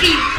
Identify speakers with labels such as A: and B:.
A: free.